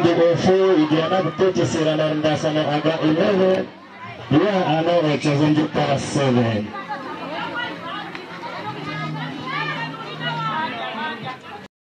ndeko fo idirana kutete sera na ndasa na aga imewe ya ana echazo ndio para 7